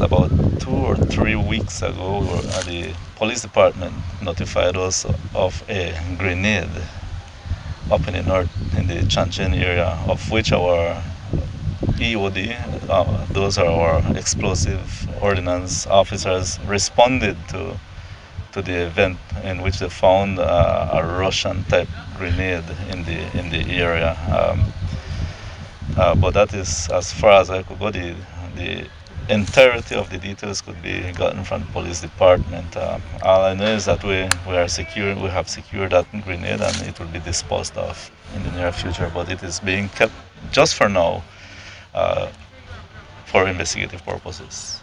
About two or three weeks ago, the police department notified us of a grenade up in the north, in the Chanchen area, of which our EOD, uh, those are our explosive ordnance officers, responded to to the event in which they found uh, a Russian type grenade in the in the area. Um, uh, but that is as far as I could go. The, the entirety of the details could be gotten from the police department. Um, all I know is that we, we are secure, we have secured that grenade and it will be disposed of in the near future. But it is being kept just for now uh, for investigative purposes.